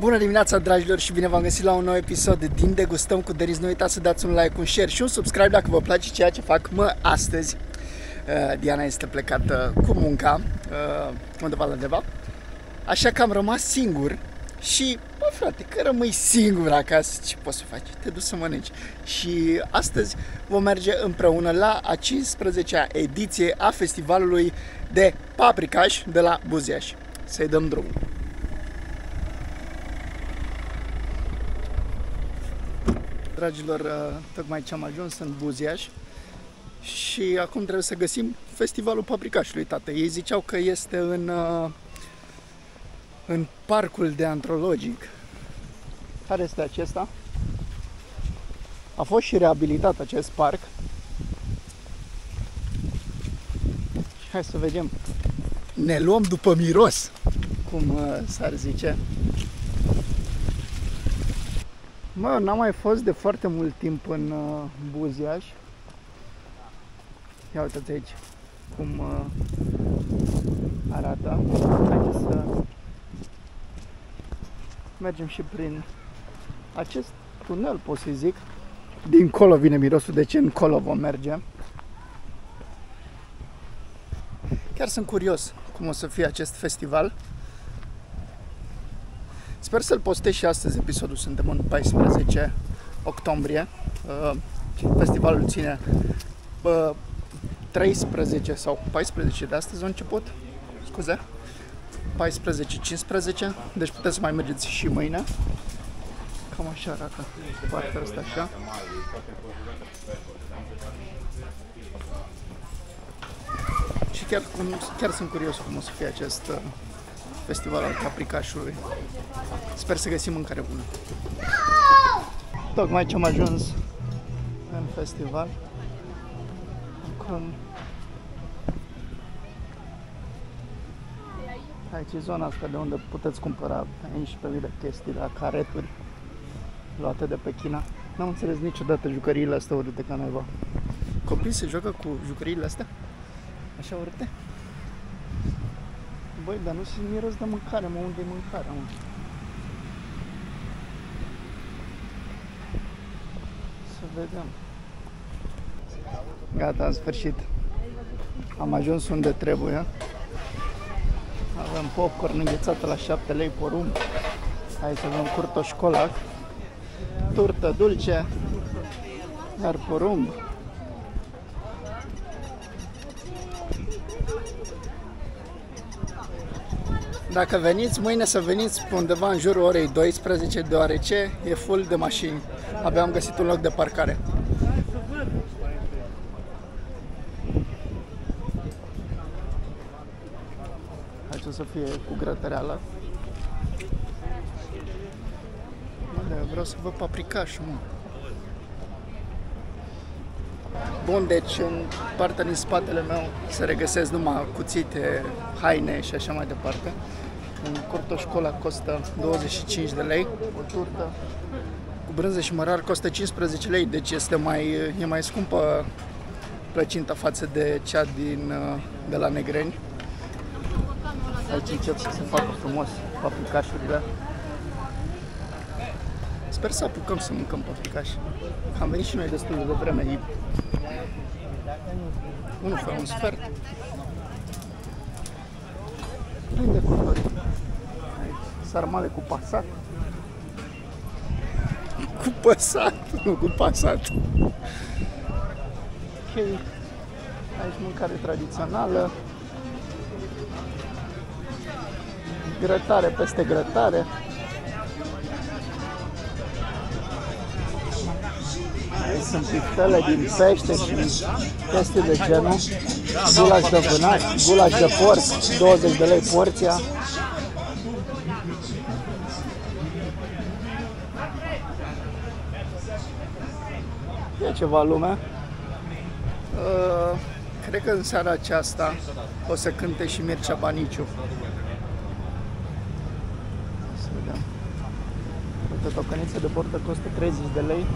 Bună dimineața, dragilor, și bine v-am găsit la un nou episod din Degustăm cu Deris. Nu uitați să dați un like, un share și un subscribe dacă vă place ceea ce fac mă astăzi. Uh, Diana este plecată cu munca uh, undeva la undeva, așa că am rămas singur și, bă frate, că rămâi singur acasă, ce poți să faci? Te duci să mănânci. Și astăzi vom merge împreună la a 15-a ediție a festivalului de paprikaș de la Buziaș. Să-i dăm drumul. Dragilor, uh, tocmai ce am ajuns în Buziaș și acum trebuie să găsim festivalul paprikașului, tată. Ei ziceau că este în, uh, în parcul de antrologic. Care este acesta? A fost și reabilitat acest parc. Și hai să vedem. Ne luăm după miros, cum uh, s-ar zice. Mă, n-am mai fost de foarte mult timp în uh, Buziaș. Ia uitați aici cum uh, arată. Haideți să mergem și prin acest tunel, pot să zic. Dincolo vine mirosul, deci încolo vom merge. Chiar sunt curios cum o să fie acest festival. Sper să-l postez și astăzi episodul, suntem în 14 octombrie. Uh, festivalul ține 13 sau 14 de astăzi a început, scuze, 14-15, deci puteți să mai mergeți și mâine. Cam așa arată partea asta așa. Și chiar, chiar sunt curios cum o să fie acest uh, festival al capricașului. Sper să găsim mâncare bună. Tocmai ce am ajuns în festival. Acum Aici e zona asta de unde puteți cumpăra 11.000 de chestii la careturi luate de pe China. N-am înțeles niciodată jucăriile astea urâte ca naiba. Copiii se joacă cu jucăriile astea? Așa urâte? Băi, dar nu se miros de mâncare, mă, unde e mâncarea, mă? Să vedem. Gata, în sfârșit. Am ajuns unde trebuie. Avem popcorn înghețată la 7 lei porumb. Aici avem curtoș colac, turtă dulce, iar porumb. Dacă veniți, mâine să veniți undeva în jurul orei 12, deoarece e full de mașini. Abia am găsit un loc de parcare. Aici o să fie cu grătăreală. Vreau să văd paprikașul, mă. Bun, deci în partea din spatele meu se regăsesc numai cuțite, haine și așa mai departe. Un cortoșcola costă 25 de lei, o turtă cu brânză și mărar costă 15 lei, deci este mai, e mai scumpă plăcinta față de cea din, de la Negreni. Aici încep să se facă frumos paprikașurile. Sper să apucăm să mâncăm paprikaș. Am venit și noi destul de vreme. Unul fără un sfert. Plin de culori. Aici, sarmale cu pasat. Cu păsat, nu cu pasat. Ok. Aici mâncare tradițională. Grătare peste grătare. Sunt piftele din pește și chestii de genul. Gulaș de vânat, gulaș de porc, 20 de lei porția. E ceva lume. Uh, cred că în seara aceasta o să cânte și Mircea Baniciu. Să vedem. Uite, tocăniță de portă costă 30 de lei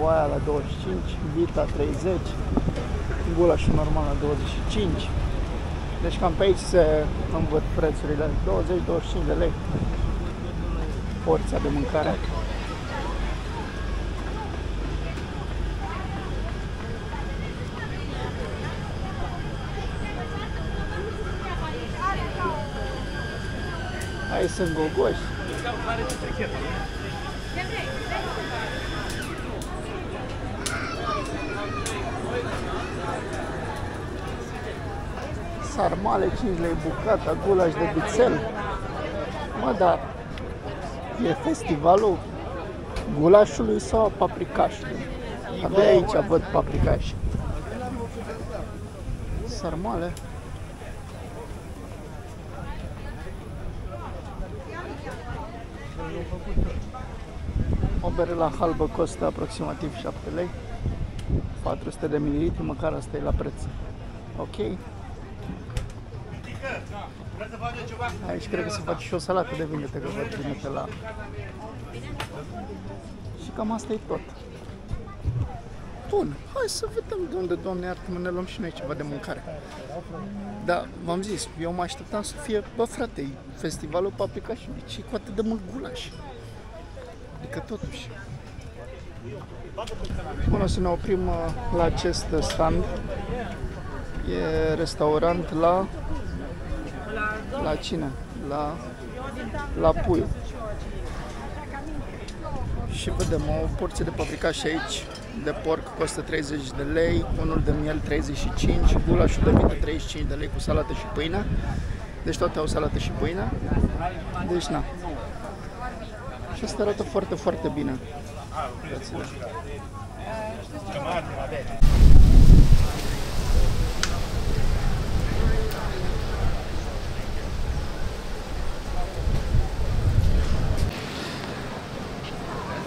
oaia la 25, vita 30, gulașul normal la 25. Deci cam pe aici se învârt prețurile, 20-25 de lei. porția de mâncare. Aici sunt gogoși. Sarmale, 5 lei bucata, gulaș de bițel. Mă, dar e festivalul gulașului sau paprikașului? Abia aici văd paprikași. Sarmale. O bere la halbă costă aproximativ 7 lei. 400 de mililitri, măcar asta e la preț. Ok. Aici cred că se face și o salată de vinete, că văd vinete la... Și cam asta e tot. Bun, hai să vedem de unde, Doamne iartă ne luăm și noi ceva de mâncare. Da, v-am zis, eu mă așteptam să fie, bă frate, e festivalul paprika și ce cu atât de mult gulaș. Adică totuși. Bun, o să ne oprim uh, la acest stand. E restaurant la... La cine? La... La Puiu. Și vedem o porție de paprikaș și aici de porc costă 30 de lei, unul de miel 35, gulașul de vită 35 de lei cu salată și pâine. Deci toate au salată și pâine. Deci na. Și asta arată foarte, foarte bine. Prețele.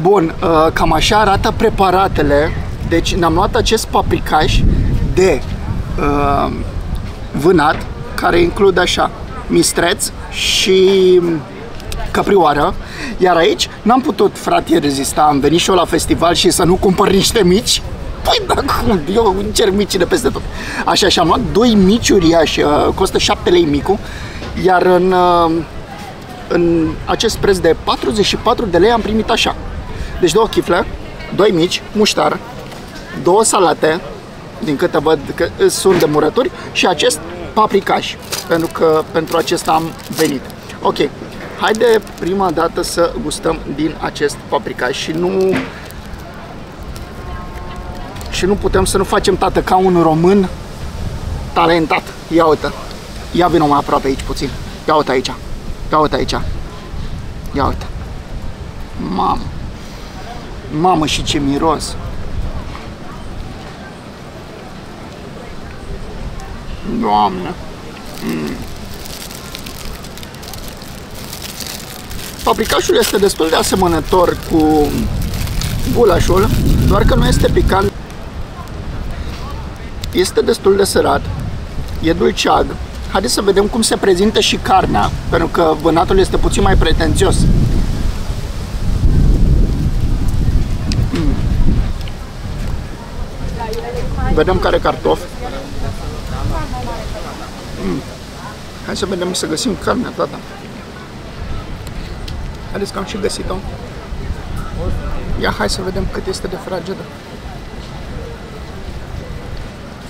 Bun, uh, cam așa arată preparatele. Deci ne-am luat acest paprikaș de uh, vânat, care include așa, mistreț și căprioară. Iar aici n-am putut, frate, rezista. Am venit și eu la festival și să nu cumpăr niște mici. Păi da, cum? Eu încerc mici de peste tot. Așa, și am luat doi mici uriași, uh, costă 7 lei micul, iar în, uh, în acest preț de 44 de lei am primit așa. Deci două chifle, doi mici, muștar, două salate, din câte văd că sunt de murături, și acest paprikaș, pentru că pentru acesta am venit. Ok, haide prima dată să gustăm din acest paprikaș și nu și nu putem să nu facem tată ca un român talentat. Ia uite. Ia vină mai aproape aici puțin. Ia uite aici. Ia uite aici. Ia uite. Mamă. Mamă și ce miros! Doamne! Mm. Paprikașul este destul de asemănător cu gulașul, doar că nu este picant. Este destul de sărat, e dulceag. Haideți să vedem cum se prezintă și carnea, pentru că vânatul este puțin mai pretențios. Vedem care cartofi. Mm. Hai să vedem să găsim carnea, tata. Haideți că am și găsit-o. Ia hai să vedem cât este de fragedă.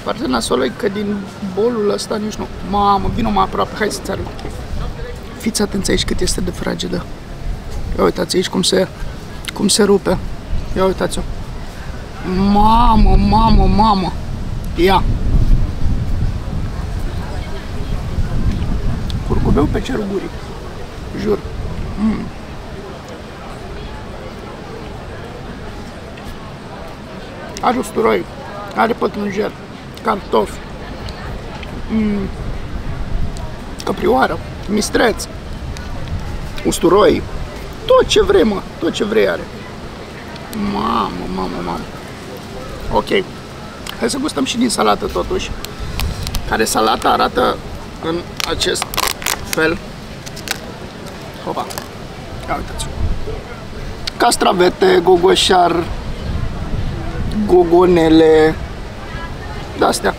Partea nasolă e că din bolul ăsta nici nu. Mamă, vină mai aproape, hai să-ți arăt. Fiți atenți aici cât este de fragedă. Ia uitați aici cum se, cum se rupe. Ia uitați-o. Mamă, mamă, mamă. Ia. Curcubeu pe cerul gurii. Jur. Mm. Are usturoi, are pătrunjel, cartofi, mm. căprioară, mistreț, usturoi, tot ce vrei, mă, tot ce vrei are. Mamă, mamă, mamă. Ok. Hai să gustăm și din salată totuși. Care salata arată în acest fel. Hopa. Ia uitați Castravete, gogoșar, gogonele, de-astea.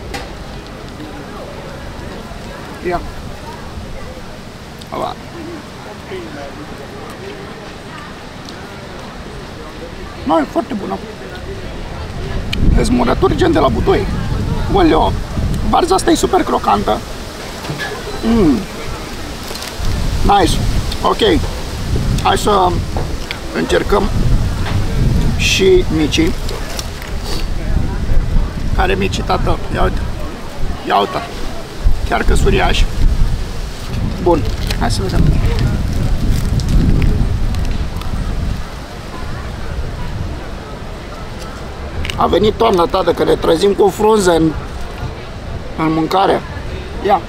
Ia. Hopa. Nu, e foarte bună. Zmurături gen de la butoi. Oleo. Varza asta e super crocantă. Mm. Nice. Ok. Hai să încercăm și micii. Care micii, tată? Ia uite. Ia uite. Chiar că suriași. Bun. Hai să vedem. A venit toamna, tată, că ne trezim cu frunze în, în mâncare. Ia.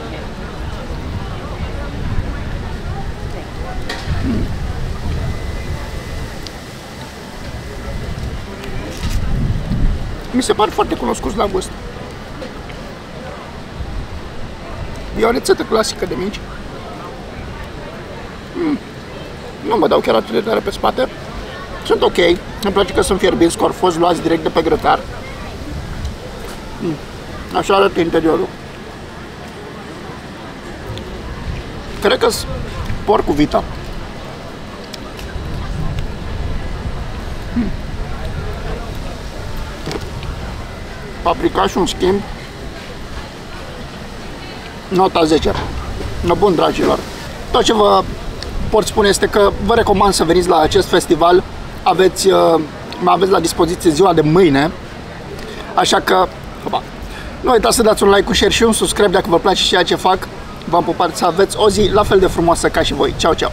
Mm. Mi se pare foarte cunoscut la gust. E o rețetă clasică de mici. Mm. Nu mă dau chiar atât de tare pe spate. Sunt ok. Îmi place că sunt fierbinți, că au fost luați direct de pe grătar. Mm. Așa arată interiorul. Cred că porc cu vita. Mm. Paprikașul, în schimb, nota 10. No, bun, dragilor. Tot ce vă pot spune este că vă recomand să veniți la acest festival. Aveți, uh, aveți la dispoziție ziua de mâine. Așa că, ba, nu uitați să dați un like, un share și un subscribe dacă vă place ceea ce fac. V-am pupat să aveți o zi la fel de frumoasă ca și voi. Ceau, ceau!